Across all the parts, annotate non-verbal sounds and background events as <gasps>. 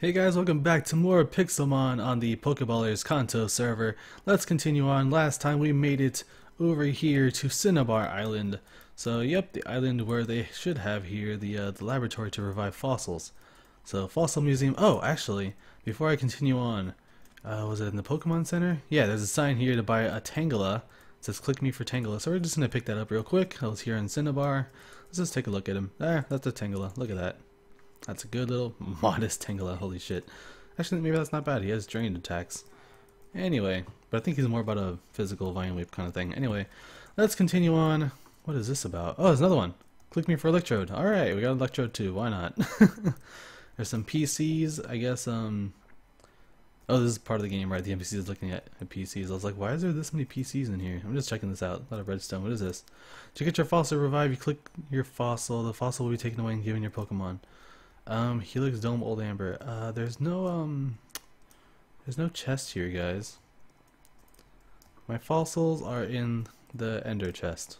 Hey guys, welcome back to more Pixelmon on the Pokeballers Kanto server. Let's continue on. Last time we made it over here to Cinnabar Island. So, yep, the island where they should have here the, uh, the laboratory to revive fossils. So, Fossil Museum. Oh, actually, before I continue on, uh, was it in the Pokemon Center? Yeah, there's a sign here to buy a Tangela. It says click me for Tangela. So we're just going to pick that up real quick. I was here in Cinnabar. Let's just take a look at him. Ah, that's a Tangela. Look at that. That's a good little <laughs> modest Tangela, holy shit. Actually, maybe that's not bad. He has drained attacks. Anyway, but I think he's more about a physical vine whip kind of thing. Anyway, let's continue on. What is this about? Oh, there's another one. Click me for Electrode. Alright, we got Electrode too. Why not? <laughs> there's some PCs. I guess, um... Oh, this is part of the game, right? The NPC is looking at, PCs. I was like, why is there this many PCs in here? I'm just checking this out. A lot of redstone. What is this? To get your fossil revive, you click your fossil. The fossil will be taken away and given your Pokemon. Um, Helix Dome Old Amber. Uh, there's no, um, there's no chest here, guys. My fossils are in the ender chest.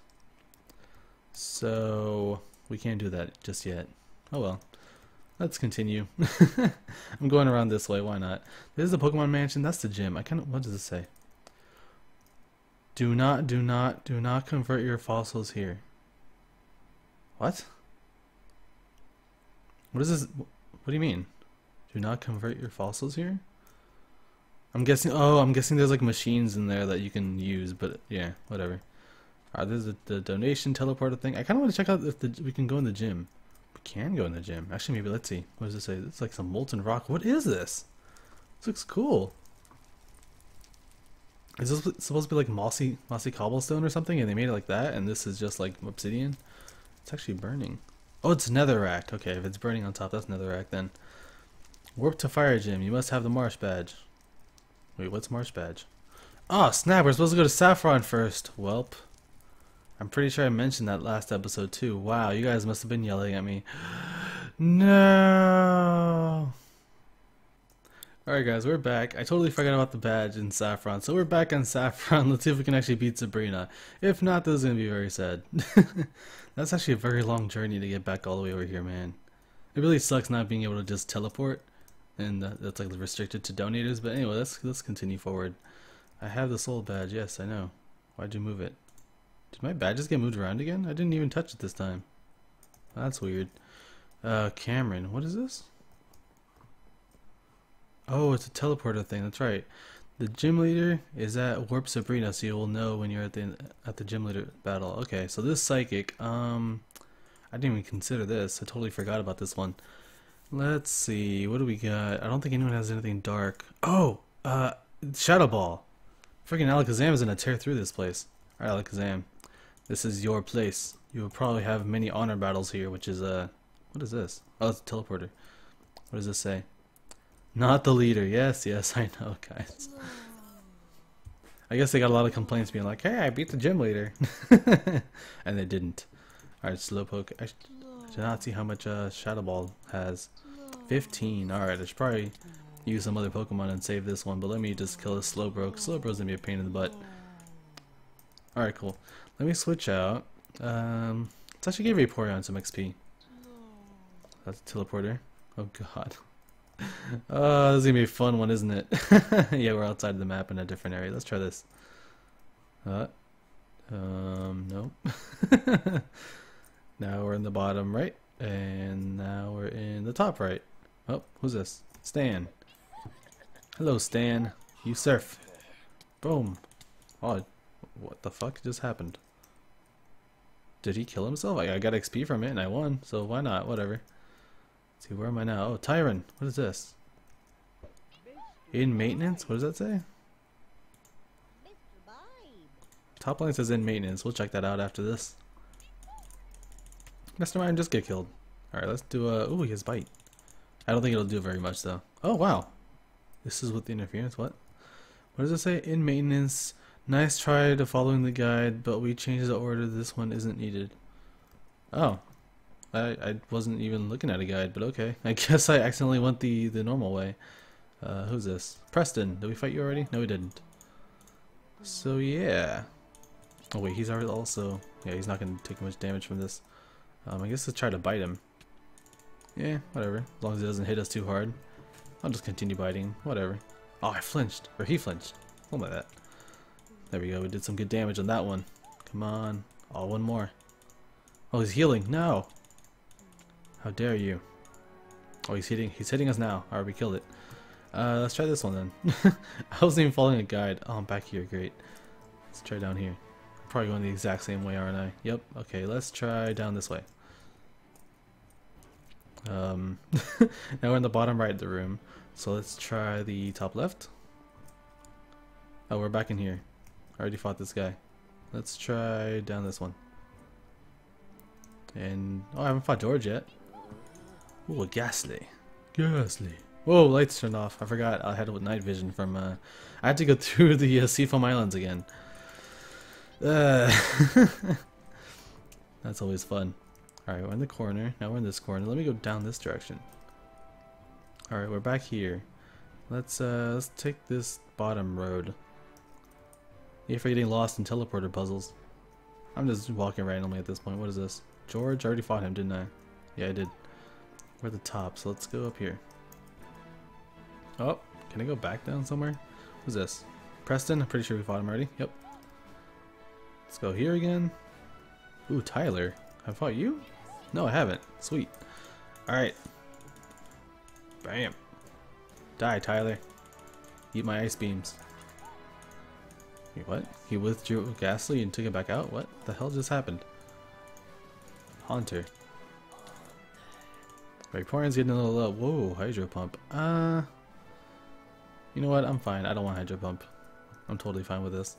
So, we can't do that just yet. Oh well. Let's continue. <laughs> I'm going around this way, why not? This is the Pokemon Mansion, that's the gym. I kind of, what does it say? Do not, do not, do not convert your fossils here. What? What is this? What do you mean? Do not convert your fossils here? I'm guessing. Oh, I'm guessing there's like machines in there that you can use, but yeah, whatever. Uh, Alright, there's the, the donation teleporter thing. I kind of want to check out if the, we can go in the gym. We can go in the gym. Actually, maybe let's see. What does it say? It's like some molten rock. What is this? This looks cool. Is this supposed to be like mossy, mossy cobblestone or something? And they made it like that, and this is just like obsidian. It's actually burning. Oh, it's netherrack. Okay, if it's burning on top, that's netherrack then. Warp to fire gym. You must have the marsh badge. Wait, what's marsh badge? Ah, oh, snap. We're supposed to go to Saffron first. Welp. I'm pretty sure I mentioned that last episode too. Wow, you guys must have been yelling at me. <gasps> No. Alright guys, we're back. I totally forgot about the badge in Saffron. So we're back on <laughs> Saffron. Let's see if we can actually beat Sabrina. If not, this is going to be very sad. <laughs> That's actually a very long journey to get back all the way over here, man. It really sucks not being able to just teleport. And that's like restricted to donators. But anyway, let's, let's continue forward. I have the soul badge. Yes, I know. Why'd you move it? Did my badges get moved around again? I didn't even touch it this time. That's weird. Uh, Cameron. What is this? Oh, it's a teleporter thing. That's right. The gym leader is at Warp Sabrina, so you'll know when you're at the at the gym leader battle. Okay, so this psychic, um, I didn't even consider this. I totally forgot about this one. Let's see, what do we got? I don't think anyone has anything dark. Oh, uh, Shadow Ball. Freaking Alakazam is gonna tear through this place. Alright, Alakazam, this is your place. You will probably have many honor battles here, which is, uh, what is this? Oh, it's a teleporter. What does this say? Not the leader. Yes, yes, I know, guys. I guess they got a lot of complaints being like, hey, I beat the gym leader. <laughs> and they didn't. Alright, Slowpoke. I, did not see how much uh, Shadow Ball has. 15. Alright, I should probably use some other Pokemon and save this one, but let me just kill this Slowbro. Slowbro's gonna be a pain in the butt. Alright, cool. Let me switch out. Um, let's actually give Vaporeon some XP. That's a teleporter. Oh god. Oh, <laughs> this is gonna be a fun one, isn't it? <laughs> yeah, we're outside the map in a different area. Let's try this. Uh, um, nope. <laughs> now we're in the bottom right, and now we're in the top right. Oh, who's this? Stan. Hello, Stan. You surf. Boom. Oh, what the fuck just happened? Did he kill himself? I got XP from it and I won, so why not? Whatever. See, where am I now? Oh, Tyron. What is this? In maintenance? What does that say? Top line says in maintenance. We'll check that out after this. Mr. Mime just get killed. Alright, let's do a... Ooh, he has bite. I don't think it'll do very much, though. Oh, wow. This is with the interference. What? What does it say? In maintenance. Nice try to following the guide, but we changed the order. This one isn't needed. Oh. I, I wasn't even looking at a guide, but okay. I <laughs> guess I accidentally went the, the normal way. Uh, who's this? Preston. Did we fight you already? No, we didn't. So, yeah. Oh, wait, he's already also... Yeah, he's not going to take much damage from this. Um, I guess let's try to bite him. Yeah, whatever. As long as it doesn't hit us too hard. I'll just continue biting. Whatever. Oh, I flinched. Or he flinched. Something like that. There we go. We did some good damage on that one. Come on. Oh, one more. Oh, he's healing. No. How dare you. Oh, he's hitting. He's hitting us now. Alright, we killed it. Uh, let's try this one then. <laughs> I wasn't even following a guide. Oh, I'm back here. Great. Let's try down here. I'm probably going the exact same way, aren't I? Yep. Okay, let's try down this way. Um, <laughs> now we're in the bottom right of the room. So let's try the top left. Oh, we're back in here. I already fought this guy. Let's try down this one. And, oh, I haven't fought George yet. Ooh, Ghastly. Gastly. Whoa, lights turned off. I forgot I had it with night vision from, uh, I had to go <laughs> through the uh, Seafoam Islands again. Uh, <sighs> that's always fun. Alright, we're in the corner. Now we're in this corner. Let me go down this direction. Alright, we're back here. Let's, uh, let's take this bottom road. If we're getting lost in teleporter puzzles. I'm just walking randomly at this point. What is this? George? I already fought him, didn't I? Yeah, I did. We're at the top, so let's go up here. Oh, can I go back down somewhere? Who's this? Preston? I'm pretty sure we fought him already. Yep. Let's go here again. Ooh, Tyler. I fought you? No, I haven't. Sweet. Alright. Bam. Die, Tyler. Eat my ice beams. Wait, what? He withdrew Gastly and took it back out? What the hell just happened? Haunter. Vaporeon's getting a little low. Whoa, Hydro Pump. Uh, you know what? I'm fine. I don't want Hydro Pump. I'm totally fine with this.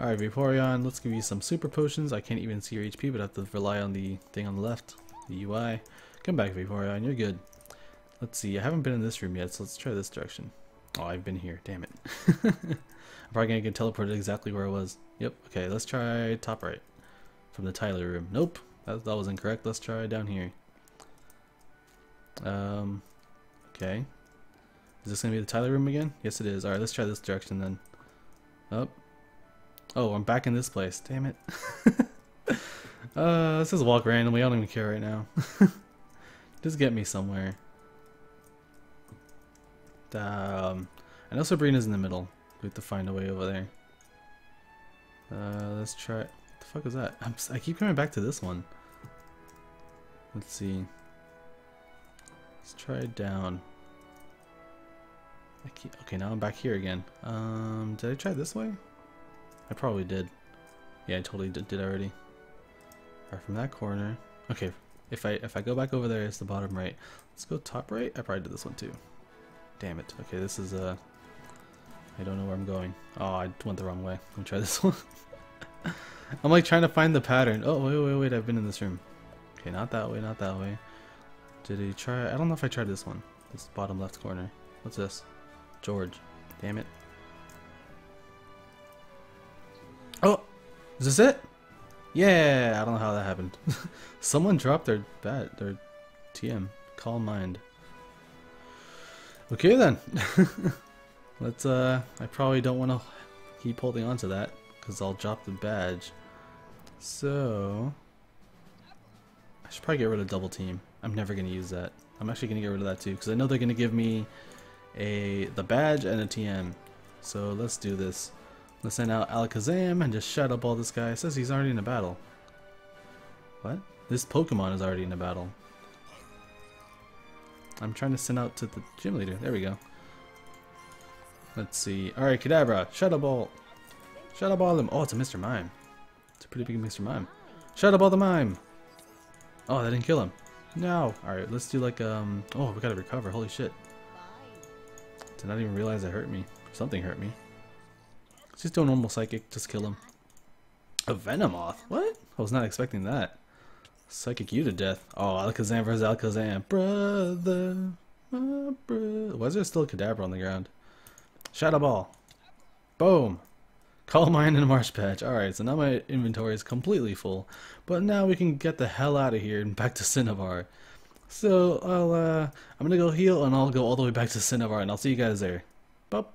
Alright, Vaporeon, let's give you some super potions. I can't even see your HP, but I have to rely on the thing on the left, the UI. Come back, Vaporeon, you're good. Let's see, I haven't been in this room yet, so let's try this direction. Oh, I've been here, damn it. <laughs> I'm probably gonna get teleported exactly where I was. Yep, okay, let's try top right. From the Tyler room. Nope, that, that was incorrect. Let's try down here. Um, okay. Is this gonna be the Tyler room again? Yes, it is. Alright, let's try this direction then. Up. Oh, I'm back in this place. Damn it. <laughs> uh, let's just walk randomly. I don't even care right now. <laughs> just get me somewhere. Um, I know Sabrina's in the middle. We have to find a way over there. Uh, let's try. What the fuck is that? I'm, I keep coming back to this one. Let's see. Let's try down. Okay, now I'm back here again. Um, did I try this way? I probably did. Yeah, I totally did, did already. Alright, from that corner. Okay, if I if I go back over there, it's the bottom right. Let's go top right. I probably did this one too. Damn it. Okay, this is uh I don't know where I'm going. Oh, I went the wrong way. Let me try <laughs> this one. I'm like trying to find the pattern. Oh, wait, wait, wait. I've been in this room. Okay, not that way, not that way. Did he try? I don't know if I tried this one. This bottom left corner. What's this? George. Damn it. Oh! Is this it? Yeah! I don't know how that happened. <laughs> Someone dropped their bat, their TM. Calm mind. Okay then. <laughs> Let's, uh, I probably don't want to keep holding on to that because I'll drop the badge. So, I should probably get rid of double team. I'm never going to use that. I'm actually going to get rid of that too because I know they're going to give me a the badge and a TM. So let's do this. Let's send out Alakazam and just shut up all this guy. It says he's already in a battle. What? This Pokemon is already in a battle. I'm trying to send out to the gym leader. There we go. Let's see. Alright, Kadabra, Shadow Ball. Shadow Ball him. Oh, it's a Mr. Mime. It's a pretty big Mr. Mime. Shadow Ball the Mime. Oh, that didn't kill him. No. Alright, let's do like, um... Oh, we gotta recover. Holy shit. Did not even realize it hurt me. Something hurt me. Let's Just do a normal psychic. Just kill him. A Venomoth? What? I was not expecting that. Psychic you to death. Oh, Alakazam versus Alakazam. Brother. My brother. Why is there still a Kadabra on the ground? Shadow Ball. Boom. Calm Mind and Marsh Badge. Alright, so now my inventory is completely full. But now we can get the hell out of here and back to Cinnabar. So, I'll, uh, I'm gonna go heal and I'll go all the way back to Cinnabar and I'll see you guys there. Bop.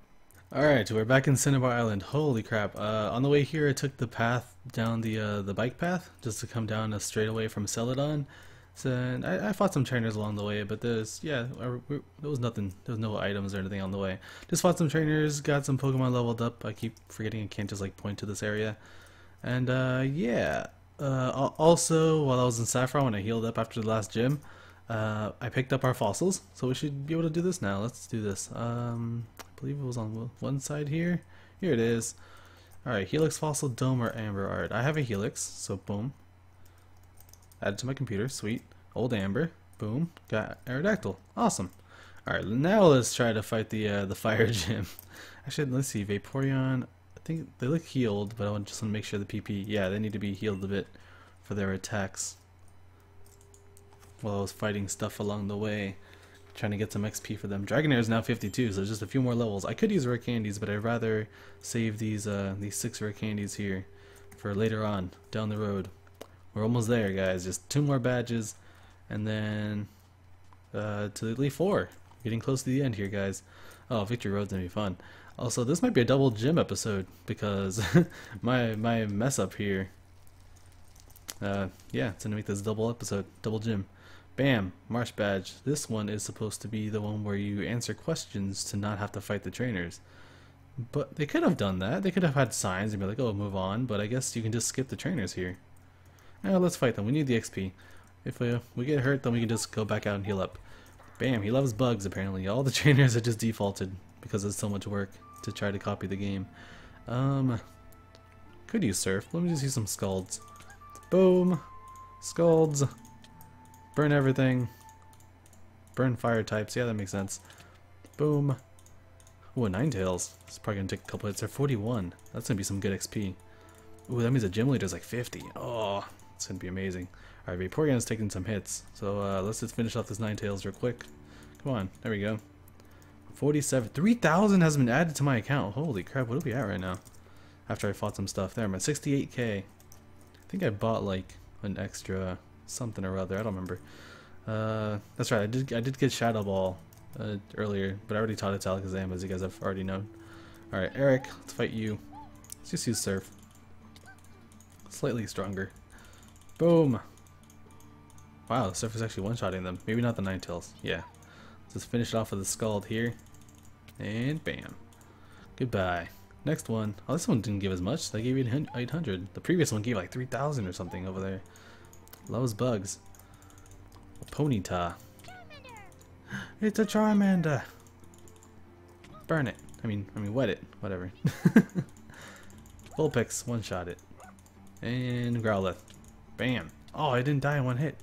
Alright, we're back in Cinnabar Island. Holy crap. Uh, on the way here I took the path down the, uh, the bike path just to come down a straight away from Celadon. So and I, I fought some trainers along the way, but there's yeah, uh, there was nothing. There was no items or anything on the way. Just fought some trainers, got some Pokemon leveled up. I keep forgetting I can't just like point to this area. And uh, yeah. Uh, also, while I was in Saffron, when I healed up after the last gym, uh, I picked up our fossils, so we should be able to do this now. Let's do this. Um, I believe it was on one side here. Here it is. Alright, Helix Fossil, Dome, or Amber Art. I have a Helix, so boom. Add to my computer, sweet. Old Amber, boom. Got Aerodactyl, awesome. Alright, now let's try to fight the uh, the fire <laughs> gym. Actually, let's see, Vaporeon, I think they look healed, but I just want to make sure the PP, yeah, they need to be healed a bit for their attacks. While I was fighting stuff along the way trying to get some XP for them. Dragonair is now 52, so just a few more levels. I could use rare candies, but I'd rather save these uh, these six rare candies here for later on down the road. We're almost there, guys. Just two more badges, and then uh, to Elite Four. Getting close to the end here, guys. Oh, Victory Road's gonna be fun. Also, this might be a double gym episode because <laughs> my my mess up here. Uh, yeah, it's gonna make this double episode, double gym. Bam, Marsh Badge. This one is supposed to be the one where you answer questions to not have to fight the trainers. But they could have done that. They could have had signs and be like, oh, move on. But I guess you can just skip the trainers here. Now let's fight them. We need the XP. If we, we get hurt, then we can just go back out and heal up. Bam, he loves bugs apparently. All the <laughs> trainers are just defaulted because it's so much work to try to copy the game. Um, could use Surf. Let me just use some Scalds. Boom. Scalds. Burn everything. Burn fire types. Yeah, that makes sense. Boom. Ooh, a Ninetales. It's probably gonna take a couple hits. They're 41. That's gonna be some good XP. Ooh, that means the gym leader's like 50. Oh, it's gonna be amazing. Alright, Vaporeon's taking some hits. So uh, let's just finish off this Ninetales real quick. Come on, there we go. 47. 3,000 has been added to my account. Holy crap, what are we at right now? After I fought some stuff. There, I'm at 68k. I think I bought like an extra something or other. I don't remember. Uh, that's right. I did. I did get Shadow Ball uh, earlier, but I already taught it to Alakazam, as you guys have already known. All right, Eric, let's fight you. Let's just use Surf. Slightly stronger. Boom. Wow, the is actually one-shotting them. Maybe not the Ninetales. Yeah. Let's just finish it off with the Scald here. And bam. Goodbye. Next one. Oh, this one didn't give as much. They gave you 800. The previous one gave like 3,000 or something over there. Loves bugs. A Ponyta. It's a Charmander. Burn it. I mean, I mean, wet it. Whatever. <laughs> Vulpix, one-shot it. And Growlithe. Bam. Oh, I didn't die in one hit.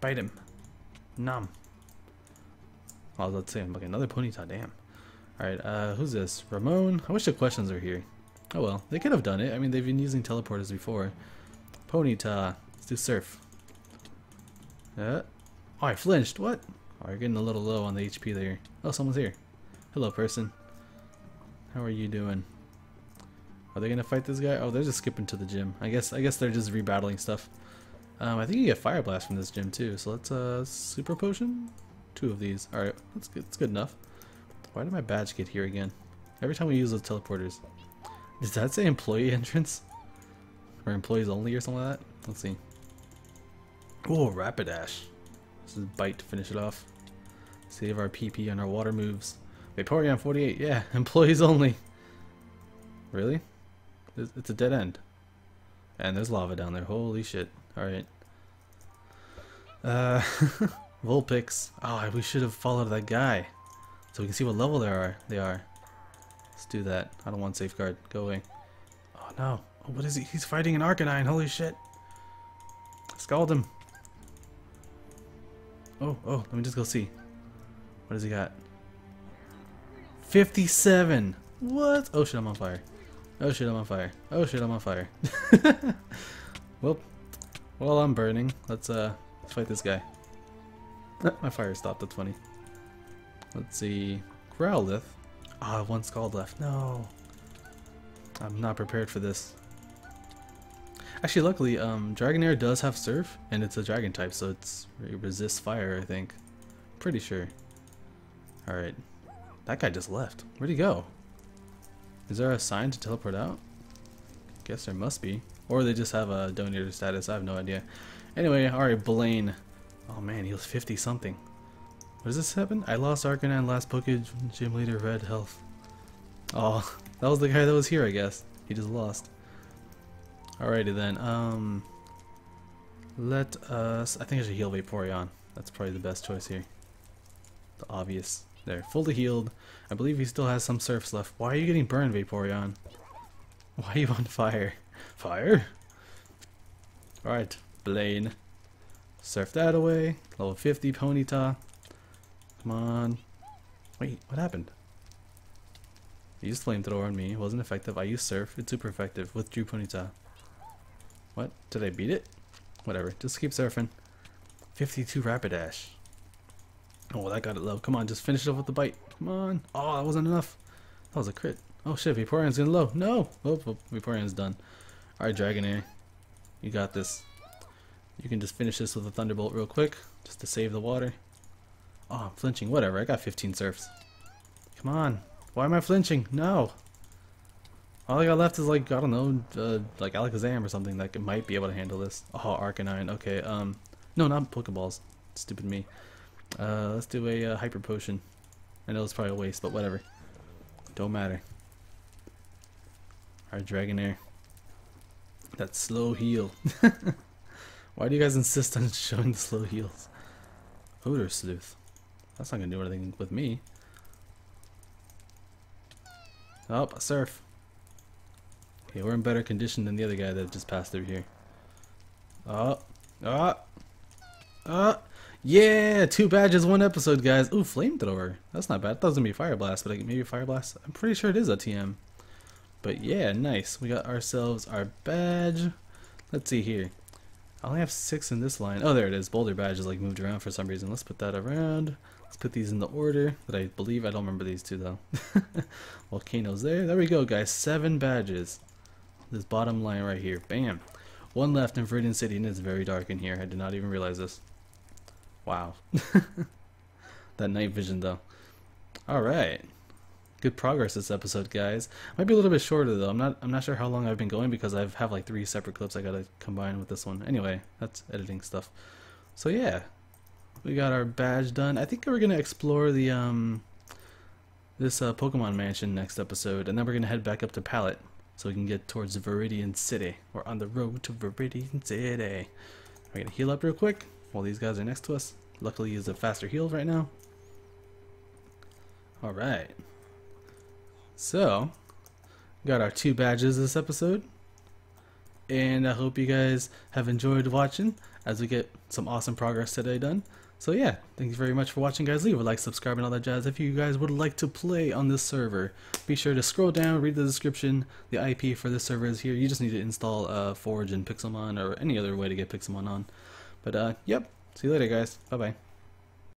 Bite him. Nom. Oh, let's see. I'm like another Ponyta. Damn. Alright, uh, who's this? Ramon? I wish the questions were here. Oh well, they could have done it. I mean, they've been using teleporters before. Ponyta. Let's do surf. Uh, oh, I flinched. What? Oh, you're getting a little low on the HP there. Oh, someone's here. Hello, person. How are you doing? Are they gonna fight this guy? Oh, they're just skipping to the gym. I guess. I guess they're just rebattling stuff. Um, I think you get fire blast from this gym too. So let's uh, super potion. Two of these. All right, that's good. That's good enough. Why did my badge get here again? Every time we use those teleporters. Does that say employee <laughs> entrance? Or employees only or something like that? Let's see. Oh, Rapidash. This is bite to finish it off. Save our PP on our water moves. Vaporeon 48, yeah, <laughs> employees only. Really? It's a dead end. And there's lava down there, holy shit. Alright. Uh, <laughs> Vulpix. Oh, we should have followed that guy. So we can see what level they are. They are. Let's do that. I don't want safeguard. Go away. Oh no. Oh, what is he? He's fighting an Arcanine. Holy shit. Scald him. Oh, oh, let me just go see. What does he got? 57! What? Oh shit, I'm on fire. Oh shit, I'm on fire. Oh shit, I'm on fire. <laughs> well, well, I'm burning. Let's, uh, fight this guy. My fire stopped, that's funny. Let's see. Growlithe. Ah, oh, one Scald left. No. I'm not prepared for this. Actually, luckily, um, Dragonair does have Surf, and it's a Dragon type, so it's it resists fire, I think. Pretty sure. Alright. That guy just left. Where'd he go? Is there a sign to teleport out? Guess there must be. Or they just have a donator status, I have no idea. Anyway, alright, Blaine. Oh man, he was 50 something. What does this happen? I lost Arcanine last Pokemon Gym Leader Red Health. Oh, that was the guy that was here, I guess. He just lost. Alrighty then, um... Let us... I think I should heal Vaporeon. That's probably the best choice here. The obvious. There, fully healed. I believe he still has some surfs left. Why are you getting burned, Vaporeon? Why are you on fire? Fire? Alright, Blaine. Surf that away. Level 50 Ponyta. Come on. Wait, what happened? I used flamethrower on me. It wasn't effective. I used surf. It's super effective. Withdrew Ponyta. What? Did I beat it? Whatever. Just keep surfing. 52 Rapidash. Oh, that got it low. Come on, just finish it off with the bite. Come on. Oh, that wasn't enough. That was a crit. Oh shit, Vaporeon's getting low. No! Oh, oh Vaporeon's done. Alright, Dragonair. You got this. You can just finish this with a Thunderbolt real quick, just to save the water. Oh, I'm flinching. Whatever, I got 15 surfs. Come on. Why am I flinching? No! All I got left is like, I don't know, uh, like Alakazam or something that might be able to handle this. Oh, Arcanine. Okay, um, no, not Pokeballs. Stupid me. Uh, let's do a uh, Hyper Potion. I know it's probably a waste, but whatever. Don't matter. Our Dragonair. That slow heal. <laughs> Why do you guys insist on <laughs> showing the slow heals? Odor Sleuth. That's not gonna do anything with me. Oh, a surf. Okay, we're in better condition than the other guy that just passed through here. Oh, oh, oh, yeah! Two badges, one episode, guys. Ooh, flamethrower. That's not bad. It was gonna be fire blast, but maybe fire blast. I'm pretty sure it is a TM. But yeah, nice. We got ourselves our badge. Let's see here. I only have six in this line. Oh, there it is. Boulder badge is like moved around for some reason. Let's put that around. Let's put these in the order that I believe. I don't remember these two though. <laughs> Volcanoes there. There we go, guys. Seven badges. This bottom line right here. Bam. One left in Viridian City, and it's very dark in here. I did not even realize this. Wow. <laughs> that night vision though. All right good progress this episode, guys. Might be a little bit shorter though. I'm not I'm not sure how long I've been going because I have like three separate clips I gotta combine with this one. Anyway, that's editing stuff. So yeah, we got our badge done. I think we're gonna explore the um this uh, Pokemon Mansion next episode, and then we're gonna head back up to Pallet so we can get towards Viridian City. We're on the road to Viridian City. We're gonna heal up real quick while these guys are next to us. Luckily, he's a faster heal right now. All right. So, got our two badges this episode. And I hope you guys have enjoyed watching as we get some awesome progress today done. So yeah, thank you very much for watching guys. Leave a like, subscribe, and all that jazz. If you guys would like to play on this server, be sure to scroll down, read the description. The IP for this server is here. You just need to install uh, Forge and Pixelmon or any other way to get Pixelmon on. But uh, yep, see you later guys. Bye-bye.